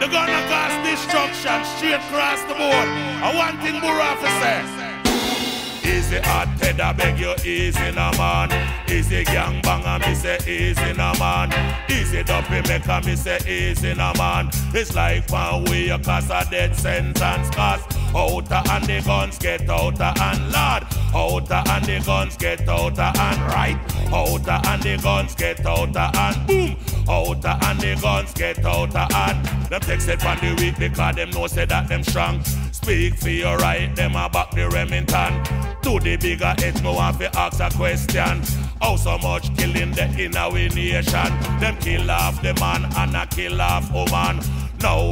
They're gonna cause destruction straight across the board. I want thing more officer. Easy hot head, I beg you, easy no man. Easy gang banger, me say easy no man. Easy dumpy maker, me say easy no man. It's like one way cause a dead sentence, cause outer and the guns get outer and lord. Outer and the guns get outer and right. Outer and the guns get outer and boom. Outer and the guns get outer and them text it from the week because them know say that them strong. Speak for your right, them a back the Remington. To the bigger heads, me want to ask a question. How so much killing the inner nation? Them kill off the man and a kill off woman.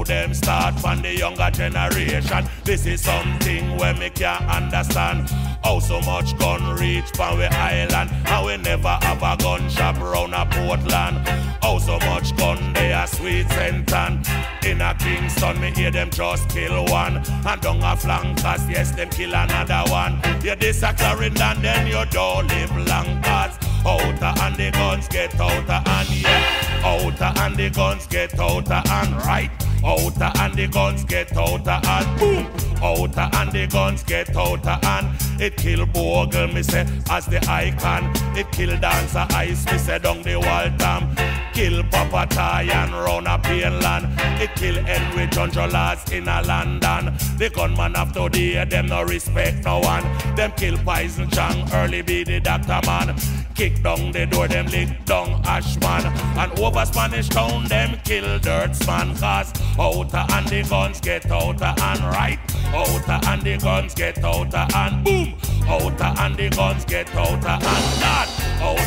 Them start from the younger generation. This is something where me can't understand. How so much gun reach from we island? How we never have a gun shop round a Portland? How so much gun they are sweet scented In a Kingston me hear them just kill one. And down a flankers yes them kill another one. You this a Clarendon then you don't live long cause Outer and the guns get outer and yeah Outer and the guns get outer and right Outer and the guns get outer and boom Outer and the guns get outer and it kill Bogle, me say, as the icon. It kill Dancer Ice, me say, down the Waltham. Kill Papa Ty and round a Painland. It kill Henry John Jolas in a London. The gunman after the year, them no respect no one. Them kill Poison Chang, Early B the doctor man. Kick down the door, them lick down Ashman. And over Spanish town, them kill Dirtsman. Cause outer and the guns get outer and right. Outer and the guns get outer and boom. Outer and the guns get outer and that. Outer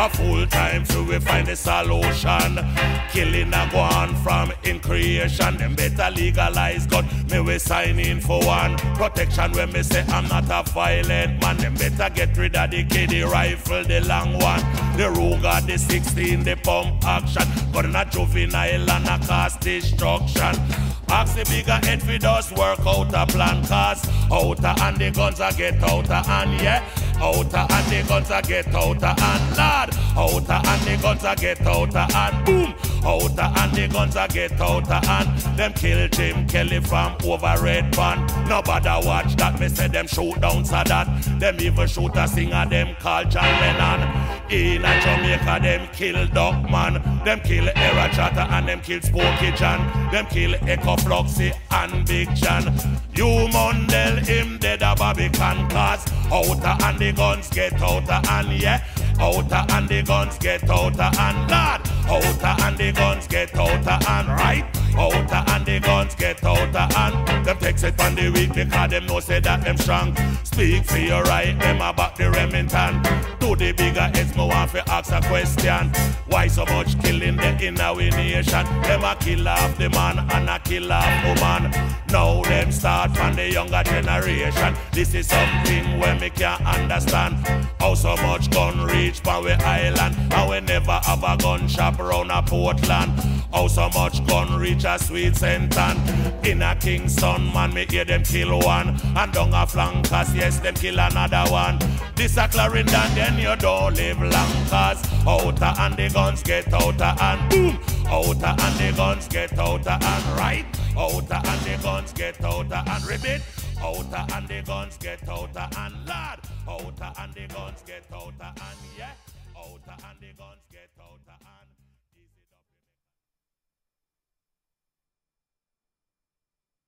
a full time so we find the solution. Killing a one from in creation. Them better legalize gun. Me we sign in for one. Protection when me say I'm not a violent man. Them better get rid of the kiddie rifle, the long one. The Ruger, the 16, the pump action. In a juvenile and a cause destruction. Ask the bigger head we just work out a plan Cause outer and the guns are get outer and yeah Outer and the guns are get outer and lad Outer and the guns are get outer and boom. Outer and the guns are get outer and Them kill Jim Kelly from over Red Pan Nobody watch that. Me say them shoot down so that Them even shoot a singer them call John Lennon. In a Jamaica, them kill Duckman, them kill Era Chatter and them kill Spooky John, them kill Echo Floxy and Big John. Hugh Mundell, him dead a Barbican cause. Outer and the guns get outer and yeah. Outer and the guns get outer and lad. Outer and the guns get outer and right. Outer and the guns get outer and them takes it on the week because them know say that them strong. Speak for your right, them about the Remington. To the bigger heads, me want to ask a question. Why so much killing the inner we nation? Them a kill off the man and a kill off woman. Now them start from the younger generation. This is something where me can't understand. How so much gun reach from we island and we never have a gun shop around a Portland. How so much gun reach a sweet sentence. In a Kingston man me hear them kill one and down a flankers yes them kill another one. This a Clarendon then you don't live long cause outer and the guns get outer and boom. Outer and the guns get outer and right. Outer and the guns get outer and ribbit. Outer and the guns get outer and lad. Outer and the guns get outer and yeah.